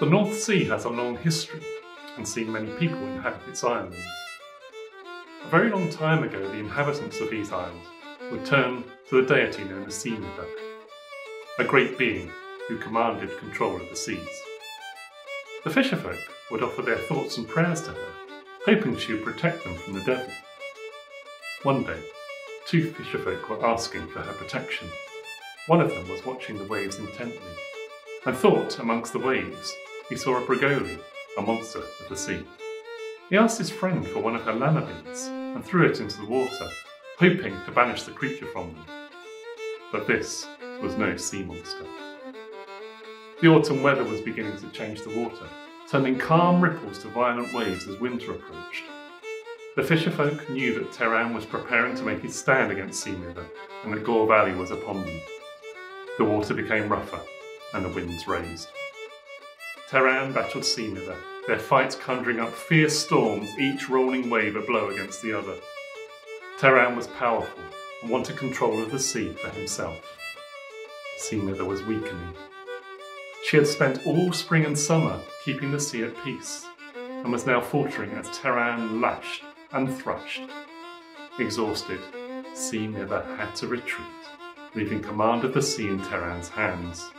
The North Sea has a long history and seen many people inhabit its islands. A very long time ago, the inhabitants of these islands would turn to the deity known as Seamither, a great being who commanded control of the seas. The fisherfolk would offer their thoughts and prayers to her, hoping she would protect them from the devil. One day, two fisherfolk were asking for her protection. One of them was watching the waves intently, and thought amongst the waves he saw a brigoli, a monster of the sea. He asked his friend for one of her lama beads and threw it into the water, hoping to banish the creature from them. But this was no sea monster. The autumn weather was beginning to change the water, turning calm ripples to violent waves as winter approached. The fisherfolk knew that Teran was preparing to make his stand against Seamither and that Gore Vellye was upon them. The water became rougher and the winds raised. Teran battled Seamither, their fights conjuring up fierce storms, each rolling wave a blow against the other. Teran was powerful and wanted control of the sea for himself. Seamither was weakening. She had spent all spring and summer keeping the sea at peace, and was now faltering as Teran lashed and thrashed. Exhausted, Seamither had to retreat, leaving command of the sea in Teran's hands.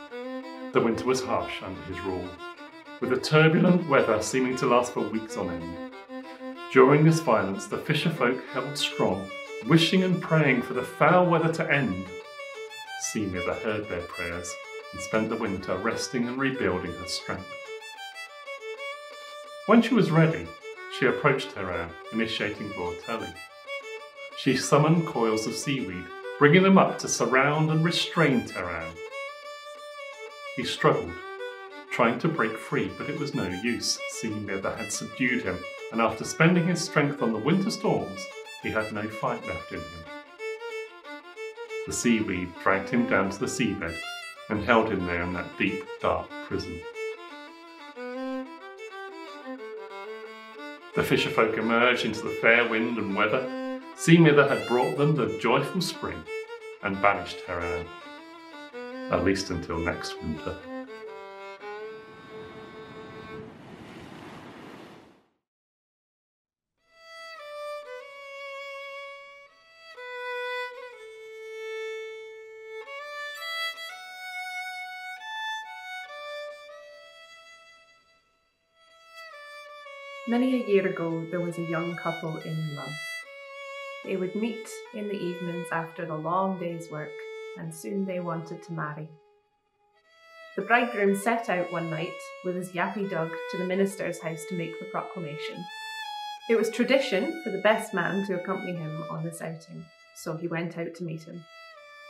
The winter was harsh under his rule, with the turbulent weather seeming to last for weeks on end. During this violence, the fisherfolk held strong, wishing and praying for the foul weather to end. Sea Seamither heard their prayers and spent the winter resting and rebuilding her strength. When she was ready, she approached Teran, initiating Vore Tullye. She summoned coils of seaweed, bringing them up to surround and restrain Teran. He struggled, trying to break free, but it was no use, Seamither had subdued him, and after spending his strength on the winter storms, he had no fight left in him. The seaweed dragged him down to the seabed and held him there in that deep, dark prison. The fisherfolk emerged into the fair wind and weather. Seamither had brought them the joyful spring and banished Teran, at least until next winter. Many a year ago, there was a young couple in love. They would meet in the evenings after the long day's work, and soon they wanted to marry. The bridegroom set out one night with his yappy dog to the minister's house to make the proclamation. It was tradition for the best man to accompany him on this outing, so he went out to meet him.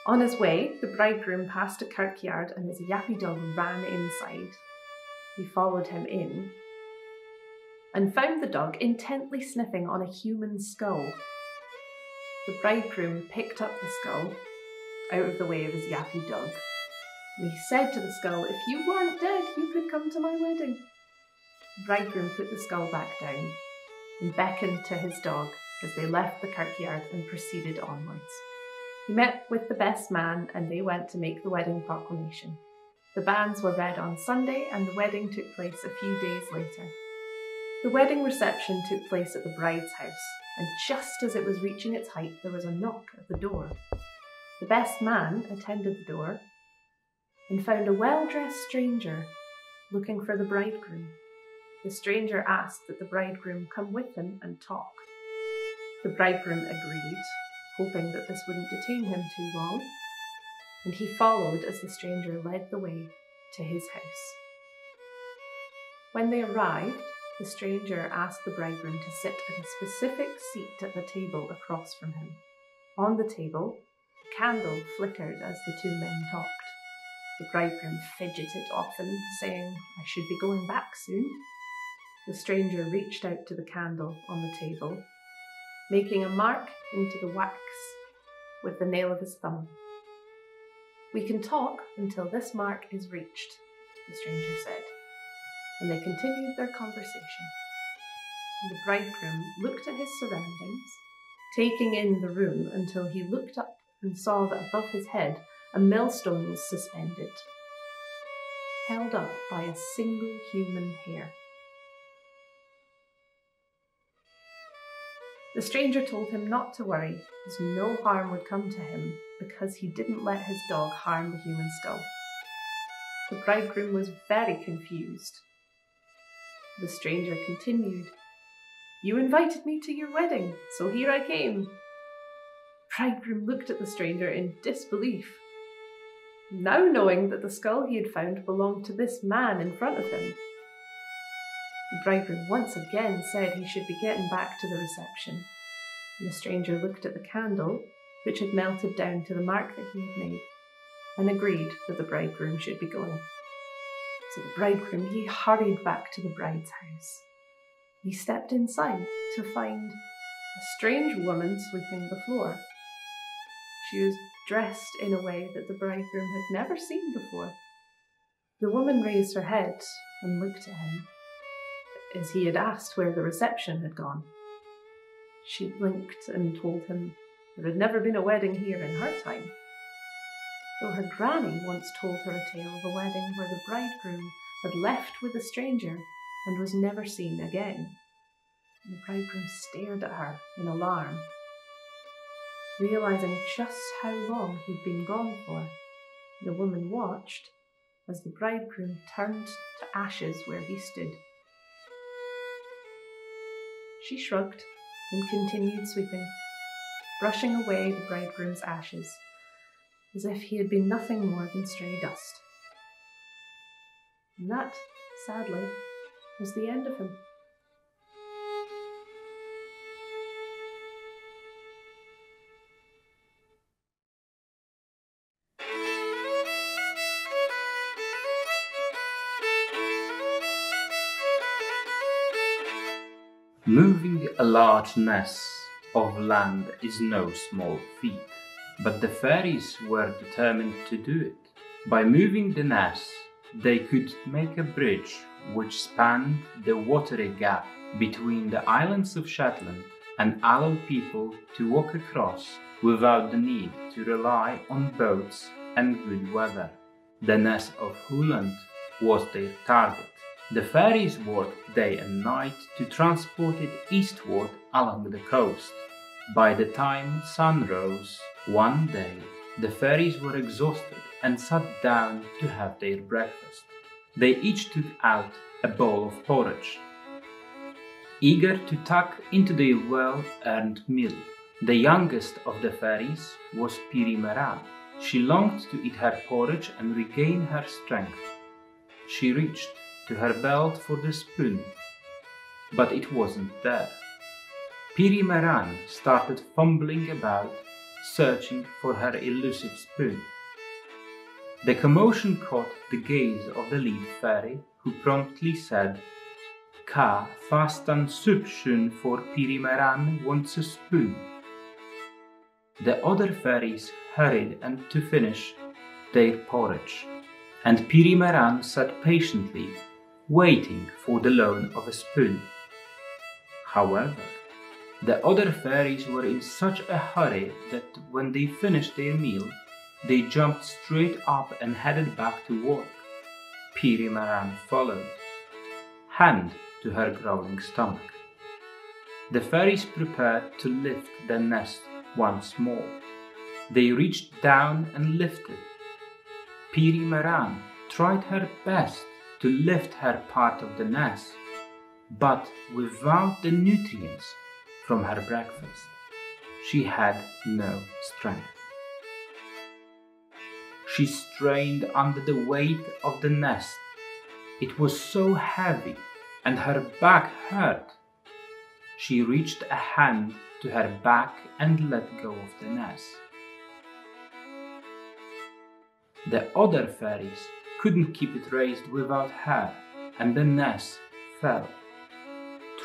On his way, the bridegroom passed a kirkyard and his yappy dog ran inside. He followed him in, and found the dog intently sniffing on a human skull. The bridegroom picked up the skull out of the way of his yappy dog, and he said to the skull, If you weren't dead, you could come to my wedding. The bridegroom put the skull back down and beckoned to his dog as they left the kirkyard and proceeded onwards. He met with the best man and they went to make the wedding proclamation. The banns were read on Sunday and the wedding took place a few days later. The wedding reception took place at the bride's house, and just as it was reaching its height, there was a knock at the door. The best man attended the door and found a well dressed stranger looking for the bridegroom. The stranger asked that the bridegroom come with him and talk. The bridegroom agreed, hoping that this wouldn't detain him too long, and he followed as the stranger led the way to his house. When they arrived, the stranger asked the bridegroom to sit at a specific seat at the table across from him. On the table, a candle flickered as the two men talked. The bridegroom fidgeted often, saying, I should be going back soon. The stranger reached out to the candle on the table, making a mark into the wax with the nail of his thumb. We can talk until this mark is reached, the stranger said and they continued their conversation. The bridegroom looked at his surroundings, taking in the room until he looked up and saw that above his head a millstone was suspended. held up by a single human hair. The stranger told him not to worry, as no harm would come to him because he didn't let his dog harm the human skull. The bridegroom was very confused. The stranger continued, You invited me to your wedding, so here I came. Bridegroom looked at the stranger in disbelief. Now knowing that the skull he had found belonged to this man in front of him, the bridegroom once again said he should be getting back to the reception. The stranger looked at the candle, which had melted down to the mark that he had made, and agreed that the bridegroom should be going. The bridegroom he hurried back to the bride's house. He stepped inside to find a strange woman sweeping the floor. She was dressed in a way that the bridegroom had never seen before. The woman raised her head and looked at him as he had asked where the reception had gone. She blinked and told him there had never been a wedding here in her time. Her granny once told her a tale of a wedding where the bridegroom had left with a stranger and was never seen again. The bridegroom stared at her in alarm, realizing just how long he'd been gone for. The woman watched as the bridegroom turned to ashes where he stood. She shrugged and continued sweeping, brushing away the bridegroom's ashes, as if he had been nothing more than stray dust. And that, sadly, was the end of him. Moving a large nest of land is no small feat, but the fairies were determined to do it. By moving the nest, they could make a bridge which spanned the watery gap between the islands of Shetland and allow people to walk across without the need to rely on boats and good weather. The nest of Huland was their target. The ferries worked day and night to transport it eastward along the coast. By the time sun rose one day, the fairies were exhausted and sat down to have their breakfast. They each took out a bowl of porridge, eager to tuck into their well earned meal. The youngest of the fairies was Peerie Merran. She longed to eat her porridge and regain her strength. She reached to her belt for the spoon, but it wasn't there. Peerie Merran started fumbling about, searching for her elusive spoon. The commotion caught the gaze of the lead fairy, who promptly said, Ka fastan supshun for Peerie Merran wants a spoon. The other fairies hurried and to finish their porridge, and Peerie Merran sat patiently waiting for the loan of a spoon. However, the other fairies were in such a hurry that when they finished their meal, they jumped straight up and headed back to work. Peerie Merran followed, hand to her growling stomach. The fairies prepared to lift the nest once more. They reached down and lifted. Peerie Merran tried her best to lift her part of the nest, but without the nutrients from her breakfast, she had no strength. She strained under the weight of the nest. It was so heavy and her back hurt. She reached a hand to her back and let go of the nest. The other fairies couldn't keep it raised without her, and the nest fell,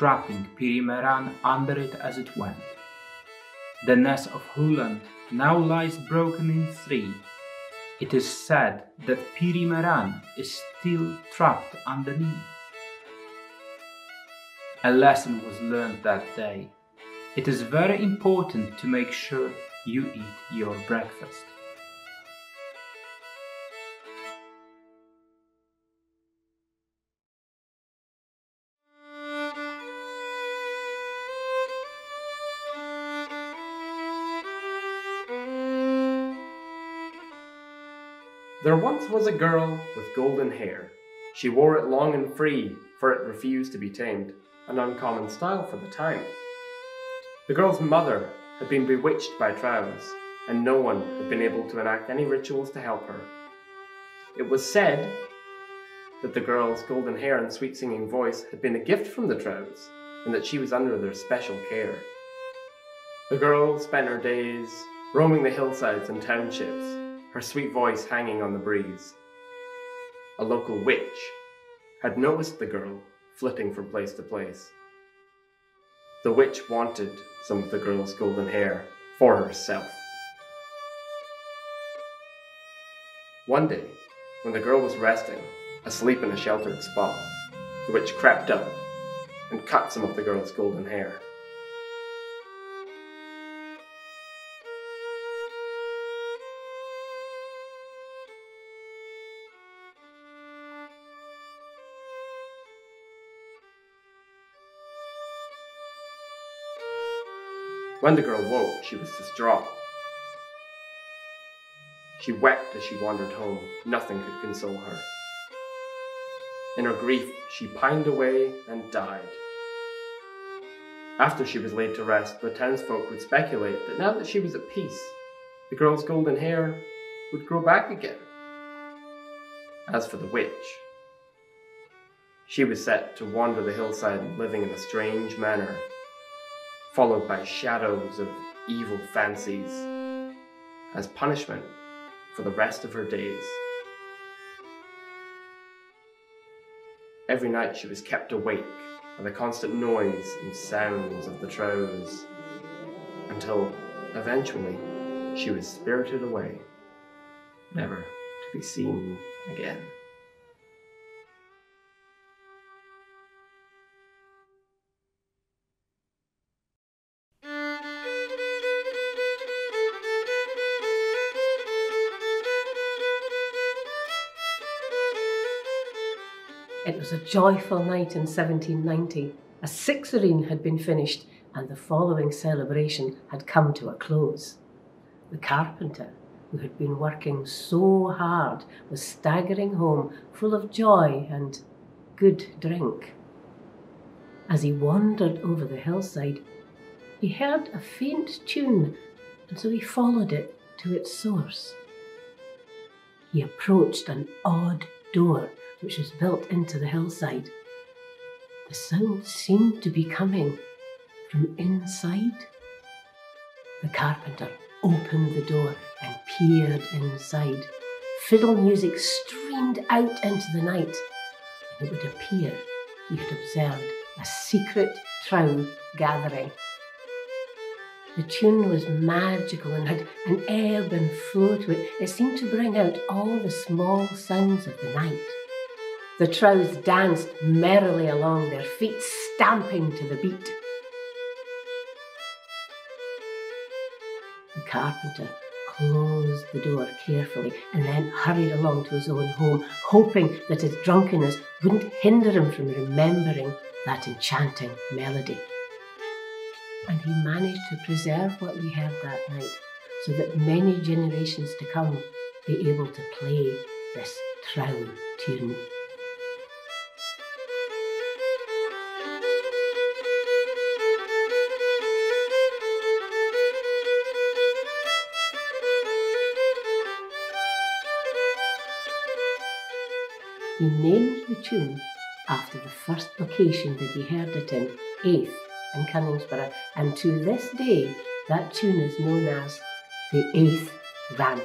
trapping Peerie Merran under it as it went. The nest of Huland now lies broken in three. It is said that Peerie Merran is still trapped underneath. A lesson was learned that day. It is very important to make sure you eat your breakfast. There once was a girl with golden hair. She wore it long and free, for it refused to be tamed, an uncommon style for the time. The girl's mother had been bewitched by Trowes, and no one had been able to enact any rituals to help her. It was said that the girl's golden hair and sweet singing voice had been a gift from the Trowes, and that she was under their special care. The girl spent her days roaming the hillsides and townships, her sweet voice hanging on the breeze. A local witch had noticed the girl flitting from place to place. The witch wanted some of the girl's golden hair for herself. One day, when the girl was resting, asleep in a sheltered spot, the witch crept up and cut some of the girl's golden hair. When the girl woke, she was distraught. She wept as she wandered home. Nothing could console her. In her grief, she pined away and died. After she was laid to rest, the townsfolk would speculate that now that she was at peace, the girl's golden hair would grow back again. As for the witch, she was set to wander the hillside living in a strange manner followed by shadows of evil fancies, as punishment for the rest of her days. Every night she was kept awake by the constant noise and sounds of the Trowes, until eventually she was spirited away, never to be seen again. It was a joyful night in 1790. A sixareen had been finished and the following celebration had come to a close. The carpenter, who had been working so hard, was staggering home full of joy and good drink. As he wandered over the hillside, he heard a faint tune, and so he followed it to its source. He approached an odd door which was built into the hillside. The sound seemed to be coming from inside. The carpenter opened the door and peered inside. Fiddle music streamed out into the night, and it would appear he had observed a secret trow gathering. The tune was magical and had an ebb and flow to it. It seemed to bring out all the small sounds of the night. The Trowes danced merrily along, their feet stamping to the beat. The carpenter closed the door carefully and then hurried along to his own home, hoping that his drunkenness wouldn't hinder him from remembering that enchanting melody. And he managed to preserve what he heard that night so that many generations to come be able to play this trow tune. He named the tune after the first location that he heard it in, Aith in Cunningsburgh, and to this day that tune is known as the Aith Rant.